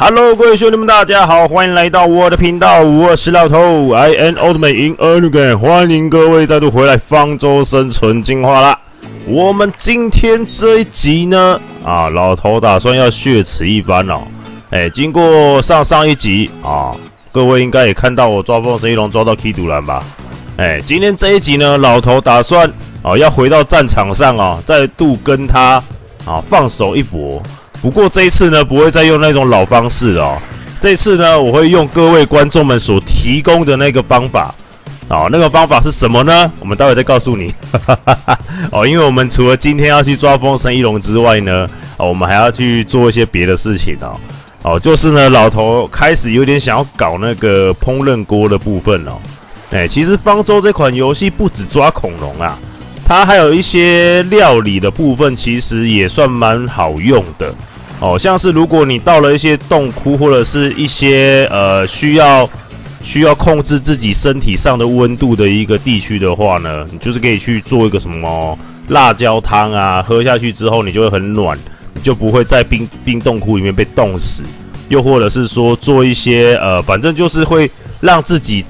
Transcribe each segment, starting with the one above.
Hello，各位兄弟们，大家好，欢迎来到我的频道，我是老头，I am Old Man in Erdogan，欢迎各位再度回来方舟生存进化啦。我们今天这一集呢，啊，老头打算要血耻一番哦。哎，经过上上一集啊，各位应该也看到我抓风神翼龙抓到 K 杜兰吧？哎，今天这一集呢，老头打算啊要回到战场上啊，再度跟他啊放手一搏。不过这一次呢，不会再用那种老方式哦。这次呢，我会用各位观众们所提供的那个方法。哦，那个方法是什么呢？我们待会再告诉你。哦，因为我们除了今天要去抓风神翼龙之外呢，哦，我们还要去做一些别的事情哦。哦，就是呢，老头开始有点想要搞那个烹饪锅的部分哦。哎，其实方舟这款游戏不止抓恐龙啊。它还有一些料理的部分，其实也算蛮好用的哦。像是如果你到了一些洞窟或者是一些呃需要需要控制自己身体上的温度的一个地区的话呢，你就是可以去做一个什么辣椒汤啊，喝下去之后你就会很暖，你就不会在冰冰洞窟里面被冻死。又或者是说做一些呃，反正就是会让自己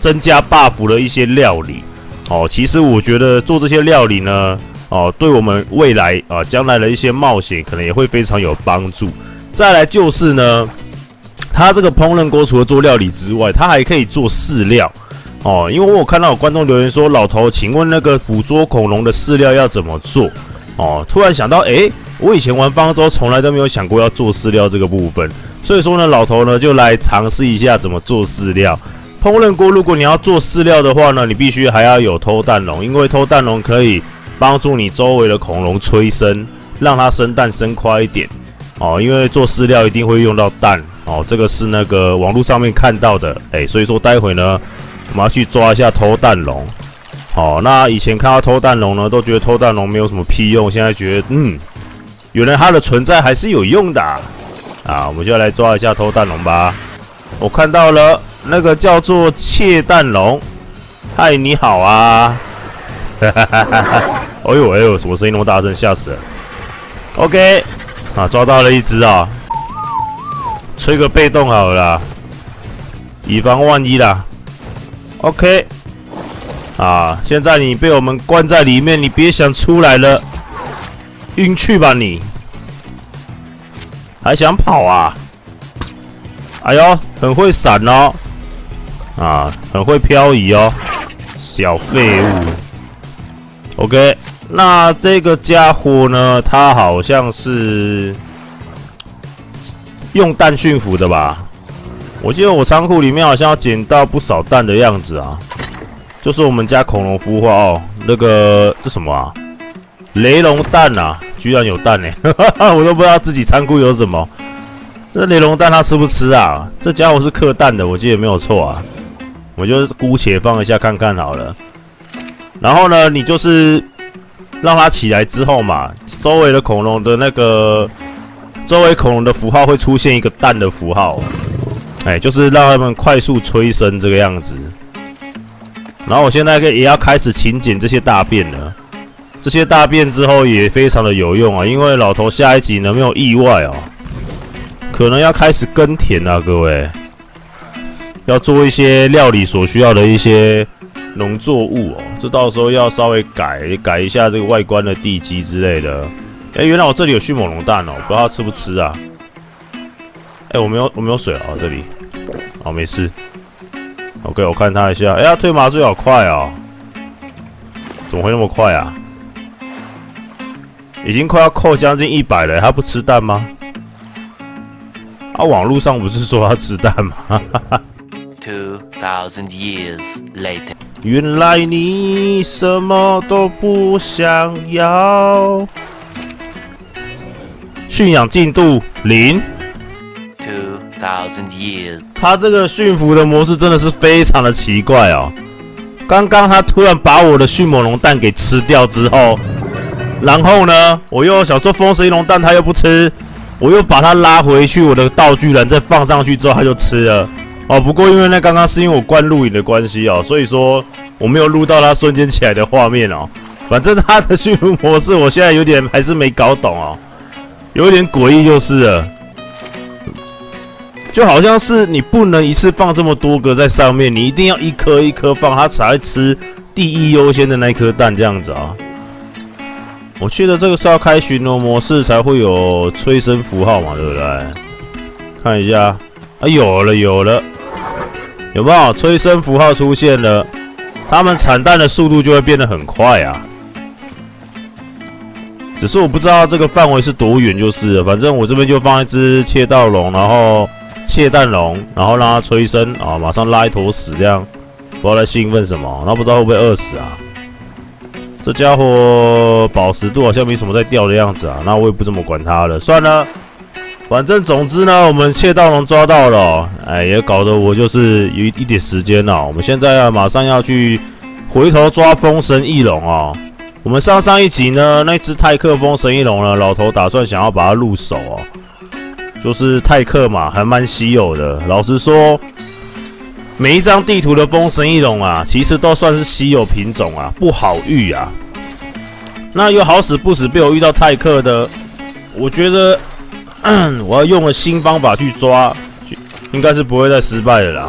增加 buff 的一些料理。哦，其实我觉得做这些料理呢，哦，对我们未来啊，将来的一些冒险可能也会非常有帮助。再来就是呢，它这个烹饪锅除了做料理之外，它还可以做饲料。哦，因为我有看到有观众留言说，老头，请问那个捕捉恐龙的饲料要怎么做？哦，突然想到，诶，我以前玩方舟从来都没有想过要做饲料这个部分，所以说呢，老头呢就来尝试一下怎么做饲料。烹饪锅，如果你要做饲料的话呢，你必须还要有偷蛋笼，因为偷蛋笼可以帮助你周围的恐龙催生，让它生蛋生快一点哦。因为做饲料一定会用到蛋哦，这个是那个网络上面看到的，哎，所以说待会呢，我们要去抓一下偷蛋笼。好，那以前看到偷蛋笼呢，都觉得偷蛋笼没有什么屁用，现在觉得嗯，原来它的存在还是有用的啊！我们就来抓一下偷蛋笼吧。我看到了。那个叫做窃蛋龙，嗨，你好啊！哈哈哈哈哈！哎呦哎呦，什么声音那么大声，吓死了！OK，啊，抓到了一只啊，吹个被动好了，以防万一啦。OK，啊，现在你被我们关在里面，你别想出来了，晕去吧你！还想跑啊？哎呦，很会闪哦！啊，很会漂移哦，小废物。OK，那这个家伙呢？他好像是用蛋驯服的吧？我记得我仓库里面好像要捡到不少蛋的样子啊。就是我们家恐龙孵化哦，那个这什么啊？雷龙蛋啊，居然有蛋呢！我都不知道自己仓库有什么。这雷龙蛋它吃不吃啊？这家伙是克蛋的，我记得没有错啊。我就姑且放一下看看好了，然后呢，你就是让它起来之后嘛，周围的恐龙的那个周围恐龙的符号会出现一个蛋的符号，哎，就是让他们快速催生这个样子。然后我现在也要开始勤捡这些大便了，这些大便之后也非常的有用啊，因为老头下一集呢没有意外哦，可能要开始耕田了，各位。要做一些料理所需要的一些农作物哦，这到时候要稍微改改一下这个外观的地基之类的。哎，原来我这里有迅猛龙蛋哦，不知道吃不吃啊？哎，我没有我没有水啊，这里，哦没事。OK，我看他一下，哎呀，退麻醉好快哦，怎么会那么快啊？已经快要扣将近一百了，他不吃蛋吗？啊，网络上不是说他吃蛋吗哈哈哈 thousand years later，原来你什么都不想要。驯养进度零。Two thousand years，他这个驯服的模式真的是非常的奇怪哦。刚刚他突然把我的迅猛龙蛋给吃掉之后，然后呢，我又想说风神翼龙蛋他又不吃，我又把它拉回去我的道具人再放上去之后，他就吃了。哦，不过因为那刚刚是因为我关录影的关系哦，所以说我没有录到它瞬间起来的画面哦。反正它的驯服模式，我现在有点还是没搞懂哦，有点诡异就是了。就好像是你不能一次放这么多个在上面，你一定要一颗一颗放，它才会吃第一优先的那颗蛋这样子啊。我记得这个是要开巡逻模式才会有催生符号嘛，对不对？看一下，啊，有了有了，有没有催生符号出现了？它们产蛋的速度就会变得很快啊。只是我不知道这个范围是多远，就是。反正我这边就放一只窃盗龙，然后。窃蛋龙，然后让它催生啊，马上拉一坨屎，这样不知道兴奋什么，那不知道会不会饿死啊？这家伙饱食度好像没什么在掉的样子啊，那我也不怎么管它了，算了。反正总之呢，我们窃盗龙抓到了，哎，也搞得我就是有一一点时间了。我们现在马上要去回头抓风神翼龙啊。我们上上一集呢，那只泰克风神翼龙呢，老头打算想要把它入手哦。就是泰克嘛，还蛮稀有的。老实说，每一张地图的风神翼龙啊，其实都算是稀有品种啊，不好遇啊。那又好死不死被我遇到泰克的，我觉得 我要用了新方法去抓，应该是不会再失败的啦。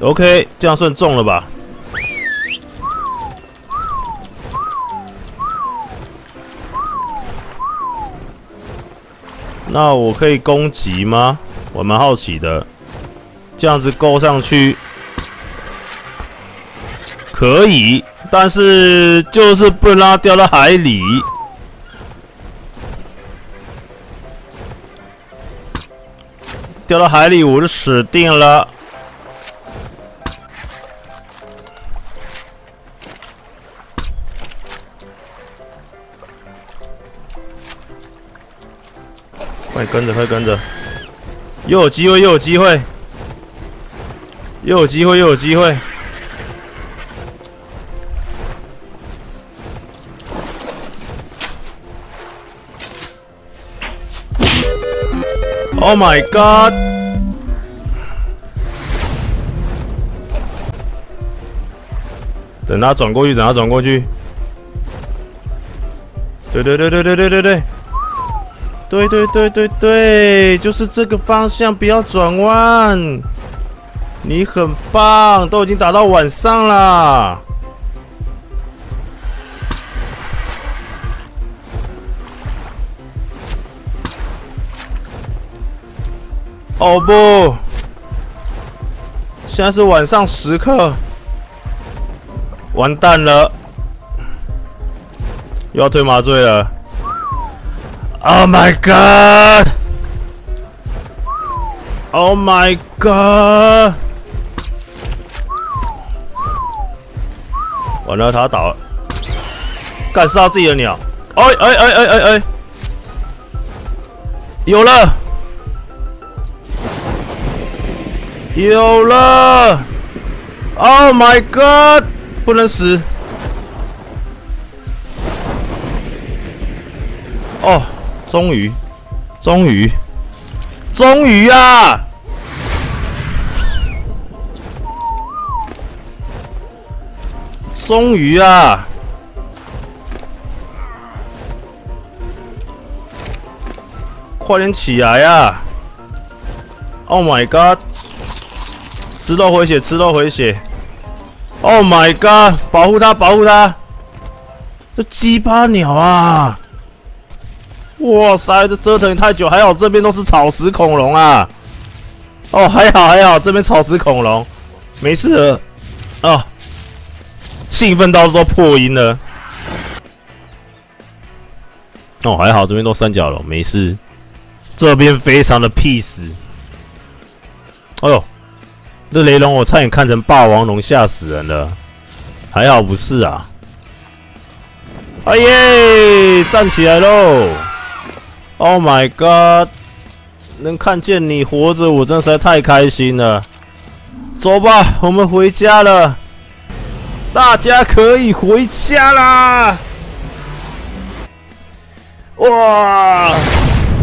OK，这样算中了吧？那我可以攻击吗？我蛮好奇的。这样子勾上去可以，但是就是不能让它掉到海里。掉到海里我就死定了。快跟着，快跟着！又有机会，又有机会，又有机会，又有机会！Oh my god！等他转过去，等他转过去。对对对对对对对对！对对对对对，就是这个方向，不要转弯。你很棒，都已经打到晚上了。哦不，现在是晚上时刻，完蛋了，又要推麻醉了。Oh my god! Oh my god! 完了，他倒了，干杀自己的鸟！哎哎哎哎哎哎！有了，有了！Oh my god！不能死！哦。终于，终于，终于啊！终于啊！快点起来呀！Oh my god！吃到回血，吃到回血！Oh my god！保护他，保护他！这鸡巴鸟啊！哇塞，这折腾太久，还好这边都是草食恐龙啊！哦，还好还好，这边草食恐龙没事了啊！兴奋到说破音了。哦，还好这边都三角龙，没事。这边非常的 peace。哎呦，这雷龙我差点看成霸王龙，吓死人了。还好不是啊！哎耶，站起来喽！Oh my god！能看见你活着，我真的实在太开心了。走吧，我们回家了。大家可以回家啦！哇！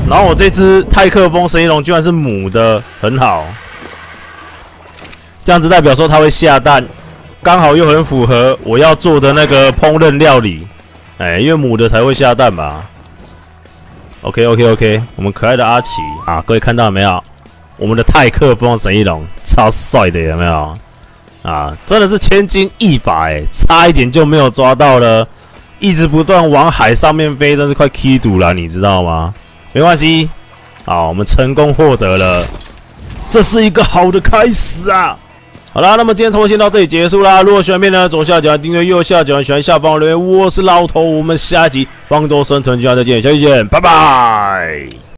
然后我这只泰克风神翼龙居然是母的，很好。这样子代表说它会下蛋，刚好又很符合我要做的那个烹饪料理。哎，因为母的才会下蛋吧？OK OK OK，我们可爱的阿奇啊，各位看到了没有？我们的泰克风神翼龙超帅的，有没有？啊，真的是千钧一发哎，差一点就没有抓到了，一直不断往海上面飞，真是快 K 堵了，你知道吗？没关系，好，我们成功获得了，这是一个好的开始啊！好啦，那么今天直播先到这里结束啦。如果喜欢片呢，左下角订阅，右下角喜欢下方留言。我是老头，我们下集方舟生存就要再见，下期见，拜拜。